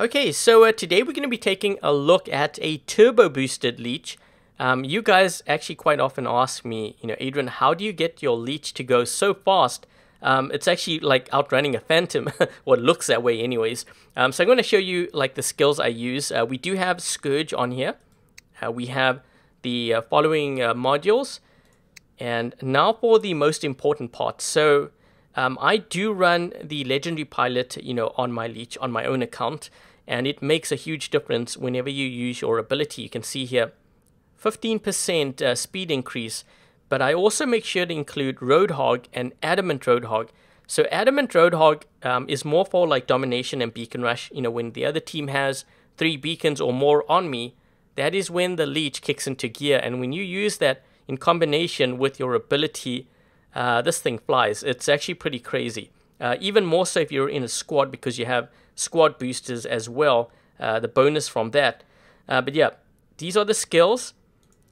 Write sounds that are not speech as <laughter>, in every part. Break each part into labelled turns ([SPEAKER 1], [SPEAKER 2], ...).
[SPEAKER 1] Okay, so uh, today we're going to be taking a look at a turbo boosted leech. Um, you guys actually quite often ask me, you know, Adrian, how do you get your leech to go so fast? Um, it's actually like outrunning a phantom, <laughs> or looks that way anyways. Um, so I'm going to show you like the skills I use. Uh, we do have Scourge on here. Uh, we have the uh, following uh, modules. And now for the most important part. So um, I do run the legendary pilot, you know, on my leech on my own account, and it makes a huge difference whenever you use your ability. You can see here, 15% uh, speed increase, but I also make sure to include Roadhog and Adamant Roadhog. So Adamant Roadhog um, is more for like domination and beacon rush. You know, when the other team has three beacons or more on me, that is when the leech kicks into gear, and when you use that in combination with your ability uh, this thing flies. It's actually pretty crazy. Uh, even more so if you're in a squad because you have squad boosters as well, uh, the bonus from that. Uh, but yeah, these are the skills.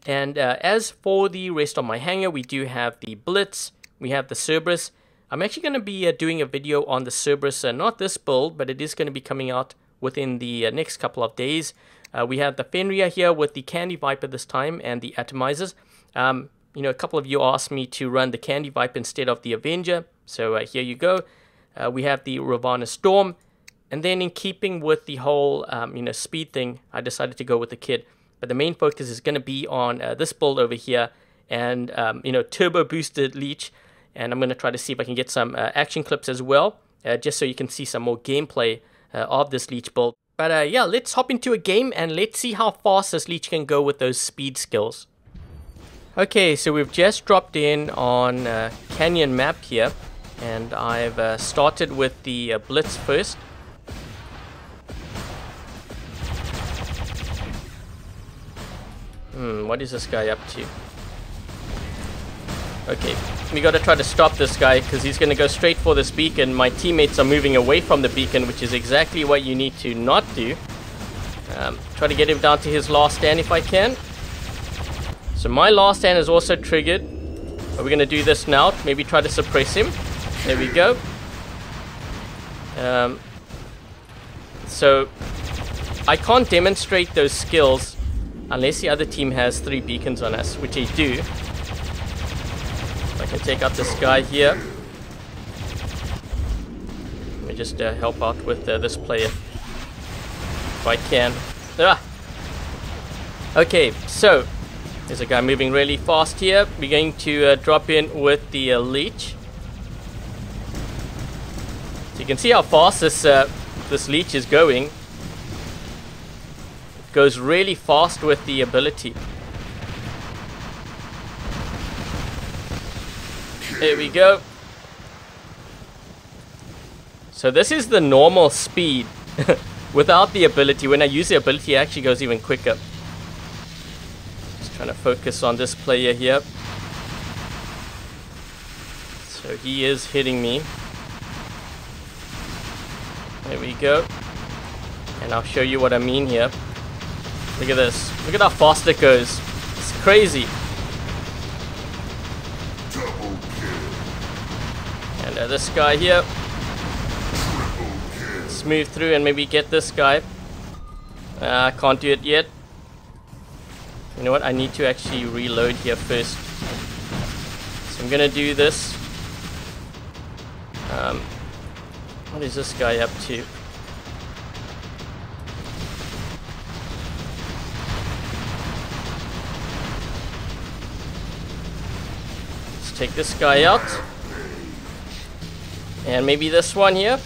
[SPEAKER 1] And uh, as for the rest of my hangar, we do have the Blitz, we have the Cerberus. I'm actually going to be doing a video on the Cerberus, not this build, but it is going to be coming out within the next couple of days. we have the Fenrir here with the Candy Viper this time and the Atomizers. Um, you know, a couple of you asked me to run the Candy Viper instead of the Avenger. So uh, here you go. Uh, we have the Ravana Storm. And then in keeping with the whole, um, you know, speed thing, I decided to go with the Kid. But the main focus is going to be on uh, this build over here and, um, you know, turbo boosted leech. And I'm going to try to see if I can get some uh, action clips as well, uh, just so you can see some more gameplay uh, of this leech build. But yeah, let's hop into a game and let's see how fast this leech can go with those speed skills. Okay, so we've just dropped in on uh, Canyon map here, and I've uh, started with the uh, Blitz first. Hmm, what is this guy up to? Okay, we gotta try to stop this guy because he's gonna go straight for this beacon. My teammates are moving away from the beacon, which is exactly what you need to not do. Um, try to get him down to his last stand if I can. So my last stand is also triggered. Are we going to do this now? Maybe try to suppress him. There we go. Um, so I can't demonstrate those skills unless the other team has three beacons on us, which they do. I can take out this guy here. Let me just uh, help out with uh, this player. If I can. Ah! Okay, so there's a guy moving really fast here. We're going to uh, drop in with the uh, leech. So you can see how fast this uh, this leech is going. It goes really fast with the ability. There we go. So this is the normal speed. <laughs> Without the ability, when I use the ability, it actually goes even quicker. Trying to focus on this player here. So he is hitting me. There we go. And I'll show you what I mean here. Look at this. Look at how fast it goes. It's crazy. And uh, this guy here. Smooth through and maybe get this guy. Uh, I can't do it yet. You know what? I need to actually reload here first. So I'm gonna do this. Um, what is this guy up to? Let's take this guy out. And maybe this one here.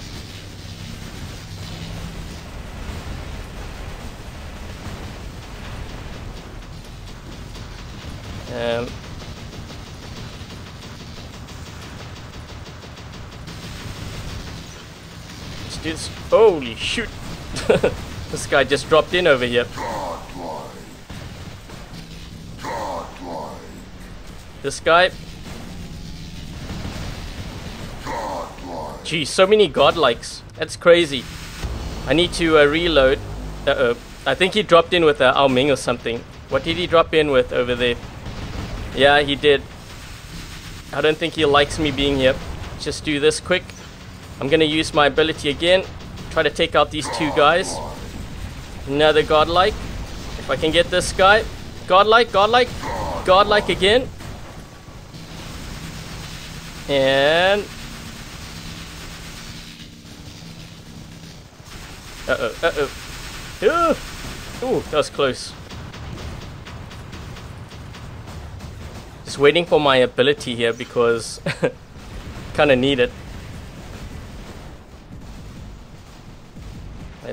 [SPEAKER 1] This. Holy shoot! <laughs> this guy just dropped in over here. This guy. Gee, so many godlikes. That's crazy. I need to uh, reload. Uh oh. I think he dropped in with uh, Ao Ming or something. What did he drop in with over there? Yeah, he did. I don't think he likes me being here. Just do this quick. I'm gonna use my ability again. Try to take out these two guys. Another godlike. If I can get this guy. Godlike, godlike, godlike again. And... Uh-oh, uh-oh. Ooh, that was close. Just waiting for my ability here because <laughs> kind of need it.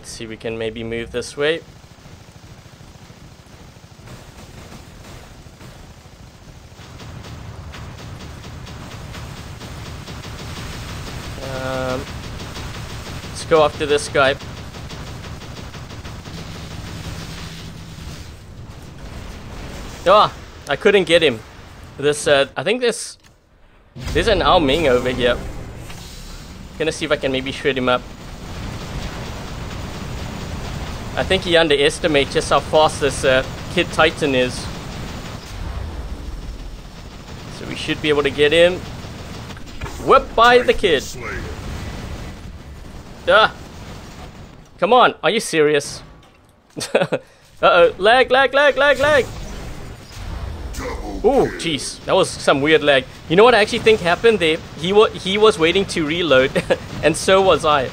[SPEAKER 1] Let's see, we can maybe move this way. Um, let's go after this guy. Oh, I couldn't get him. This, uh, I think this, there's an Ao Ming over here. Gonna see if I can maybe shred him up. I think he underestimates just how fast this uh, Kid Titan is. So we should be able to get him. Whipped by the kid. Ah. Come on, are you serious? <laughs> Uh-oh, lag, lag, lag, lag, lag. Oh, jeez, that was some weird lag. You know what I actually think happened there? He, wa he was waiting to reload, <laughs> and so was I.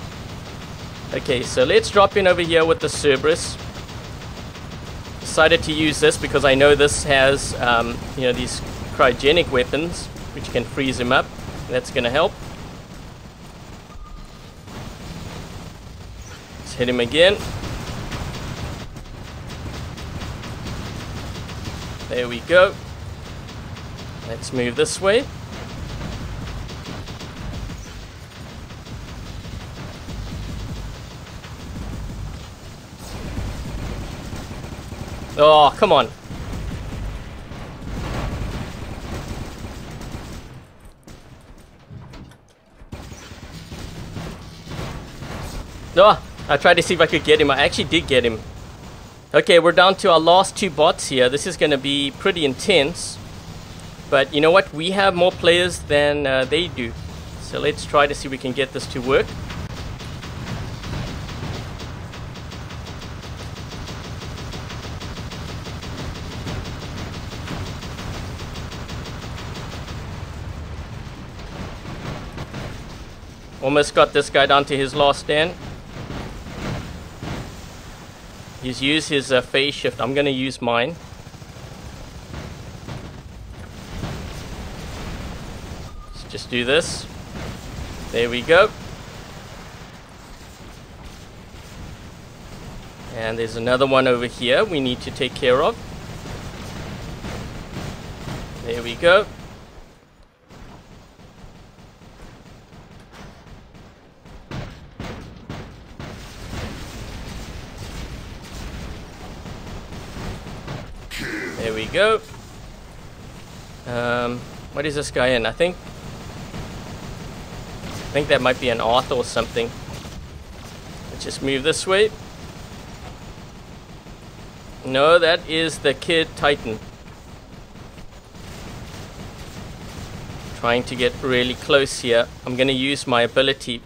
[SPEAKER 1] Okay, so let's drop in over here with the Cerberus. Decided to use this because I know this has, um, you know, these cryogenic weapons, which can freeze him up. That's gonna help. Let's hit him again. There we go. Let's move this way. Oh, come on. Oh, I tried to see if I could get him. I actually did get him. Okay, we're down to our last two bots here. This is going to be pretty intense. But you know what? We have more players than uh, they do. So let's try to see if we can get this to work. Almost got this guy down to his last stand. He's used his uh, phase shift. I'm going to use mine. Let's just do this. There we go. And there's another one over here we need to take care of. There we go. Go. Um, what is this guy in? I think... I think that might be an Arthur or something. Let's just move this way. No, that is the Kid Titan. Trying to get really close here. I'm going to use my ability.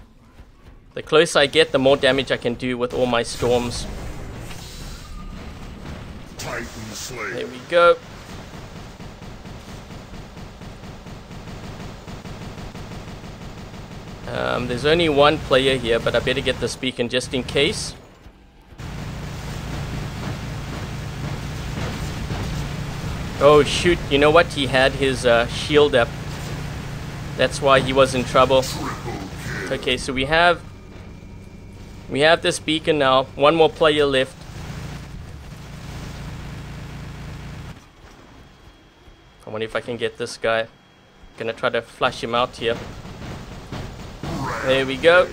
[SPEAKER 1] The closer I get, the more damage I can do with all my storms. There we go. Um, there's only one player here, but I better get this beacon just in case. Oh shoot, you know what? He had his uh, shield up. That's why he was in trouble. Okay, so we have... We have this beacon now. One more player left. Wonder if I can get this guy. Gonna try to flush him out here. There we go.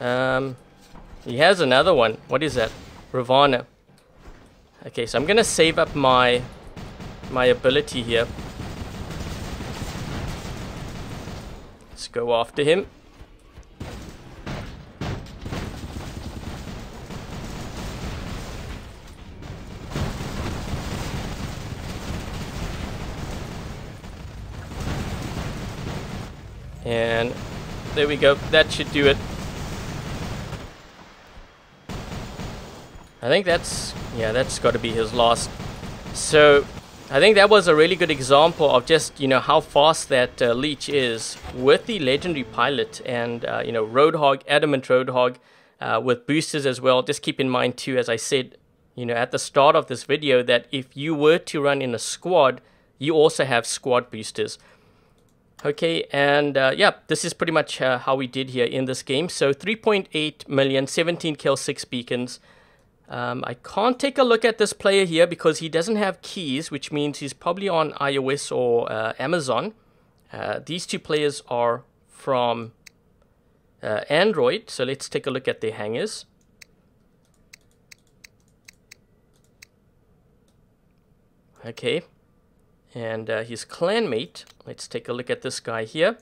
[SPEAKER 1] Um, he has another one. What is that? Ravana. Okay, so I'm gonna save up my my ability here. Let's go after him. There we go. That should do it. I think that's, yeah, that's got to be his last. So I think that was a really good example of just, you know, how fast that uh, leech is with the legendary pilot and, uh, you know, Roadhog, Adamant Roadhog uh, with boosters as well. Just keep in mind too, as I said, you know, at the start of this video that if you were to run in a squad, you also have squad boosters. Okay, and uh, yeah, this is pretty much uh, how we did here in this game. So 3.8 million, 17 kills, 6 beacons. Um, I can't take a look at this player here because he doesn't have keys, which means he's probably on iOS or uh, Amazon. Uh, these two players are from uh, Android, so let's take a look at their hangers. Okay, and uh, his clanmate. Let's take a look at this guy here.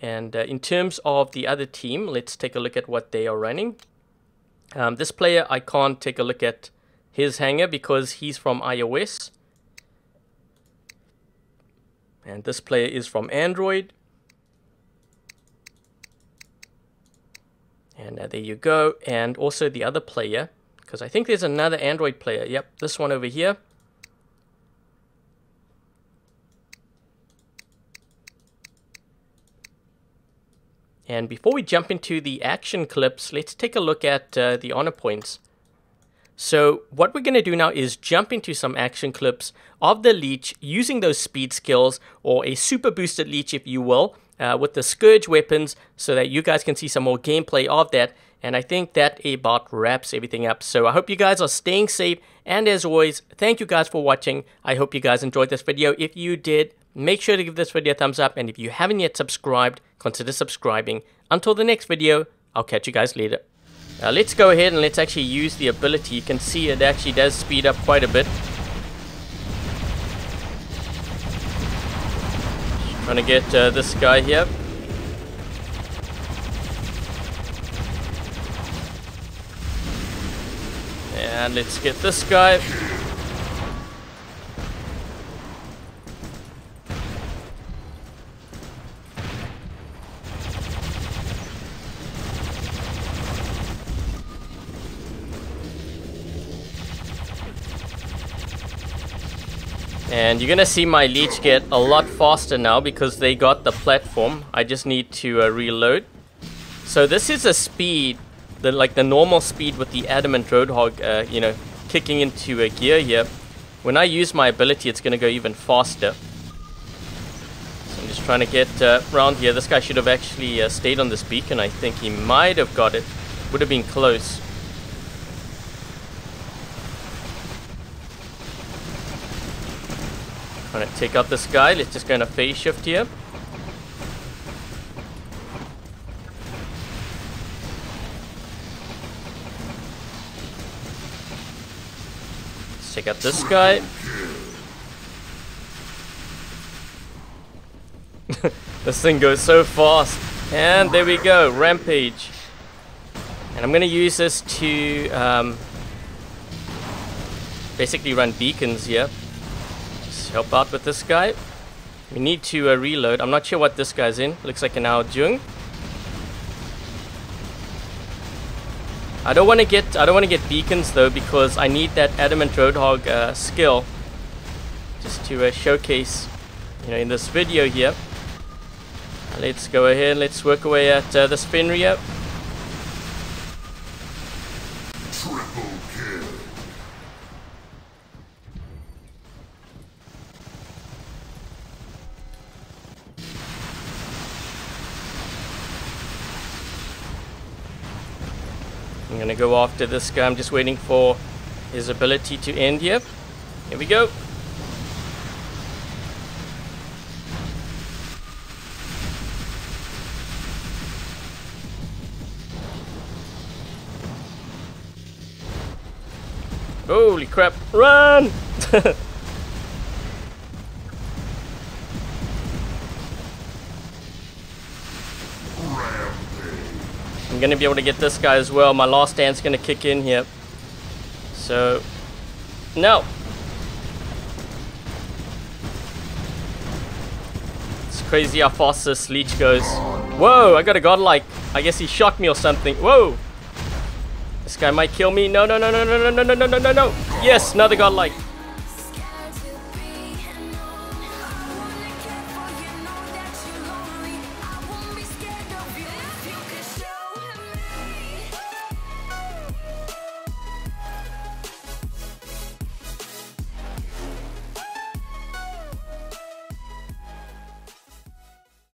[SPEAKER 1] And uh, in terms of the other team, let's take a look at what they are running. Um, this player, I can't take a look at his hanger because he's from iOS. And this player is from Android. And uh, there you go. And also the other player, because I think there's another Android player. Yep, this one over here. And before we jump into the action clips, let's take a look at uh, the honor points. So what we're going to do now is jump into some action clips of the leech using those speed skills or a super boosted leech if you will uh, with the Scourge weapons so that you guys can see some more gameplay of that. And I think that about wraps everything up. So I hope you guys are staying safe. And as always, thank you guys for watching. I hope you guys enjoyed this video. If you did, make sure to give this video a thumbs up. And if you haven't yet subscribed, consider subscribing. Until the next video, I'll catch you guys later. Now let's go ahead and let's actually use the ability. You can see it actually does speed up quite a bit. To get uh, this guy here. And let's get this guy. And you're gonna see my leech get a lot faster now because they got the platform. I just need to uh, reload. So this is a speed, the like the normal speed with the Adamant Roadhog, uh, you know, kicking into a gear here. When I use my ability, it's gonna go even faster. So I'm just trying to get uh, around here. This guy should have actually uh, stayed on this beacon. I think he might have got it. Would have been close. Trying to take out this guy. Let's just go in a phase shift here. Let's take out this guy. <laughs> this thing goes so fast. And there we go, Rampage. And I'm to use this to um, basically run beacons here help out with this guy. We need to uh, reload. I'm not sure what this guy's in. Looks like an Ao Jun. I don't want to get I don't want to get beacons though because I need that adamant roadhog uh, skill just to uh, showcase you know in this video here. Let's go ahead. Let's work away at uh, this Fenrir. I'm gonna go after this guy. I'm just waiting for his ability to end here. Here we go. Holy crap, run! <laughs> I'm going to be able to get this guy as well. My last stand's going to kick in here. So, no. Let's Crazy how fast this leech goes. Whoa, I got a godlike. I guess he shocked me or something. Whoa. This guy might kill me. No, no, no, no, no, no, no, no, no, no, no. Yes, another godlike.